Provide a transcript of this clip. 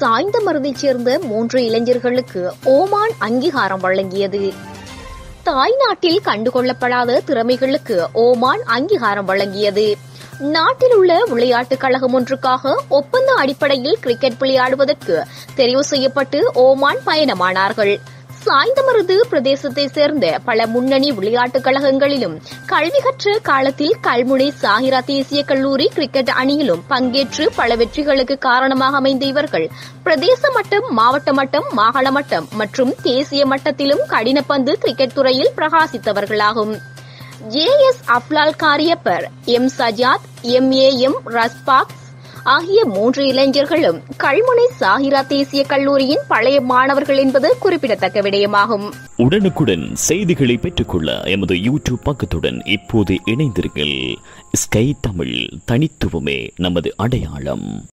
சாய்ந்தமருதைச் சேர்ந்த மூன்று இளைஞர்களுக்கு ஓமான் அங்கீகாரம் வழங்கியது. தாய்நாட்டில் கண்டுகொள்ளப்படாத திறமைகளுக்கு ஓமான் அங்கீகாரம் வழங்கியது. நாட்டில் உள்ள விளையாட்டுக் கழகம் ஒன்றுக்காக ஒப்பந்த அடிப்படையில் கிரிக்கெட் விளையாடுவதற்கு தெரிவு செய்யப்பட்டு ஓமான் பயணமானார்கள். சாய்ந்தமருது பிரதேசத்தை சேர்ந்த பல முன்னணி விளையாட்டுக் கழகங்களிலும் கல்வி கற்ற காலத்தில் கல்முனை சாகிரா தேசிய கல்லூரி கிரிக்கெட் அணியிலும் பங்கேற்று பல வெற்றிகளுக்கு காரணமாக அமைந்த இவர்கள் பிரதேச மட்டம் மாவட்ட மட்டம் மாகாண மட்டம் மற்றும் தேசிய மட்டத்திலும் கடினப்பந்து கிரிக்கெட் துறையில் பிரகாசித்தவர்களாகும். J S Aflal Kariapper M Sajath M A M Rasbak ஆகிய மூன்று இளைஞர்களும் கல்முனை சாகிரா தேசிய கல்லூரியின் பழைய மாணவர்கள் என்பது குறிப்பிடத்தக்க விடயமாகும். உடனுக்குடன் செய்திகளை பெற்றுக்கொள்ள எமது யூடியூப் பக்கத்துடன் இப்போது இணைந்திருங்கள். ஸ்கை தமிழ் தனித்துவமே நமது அடையாளம்.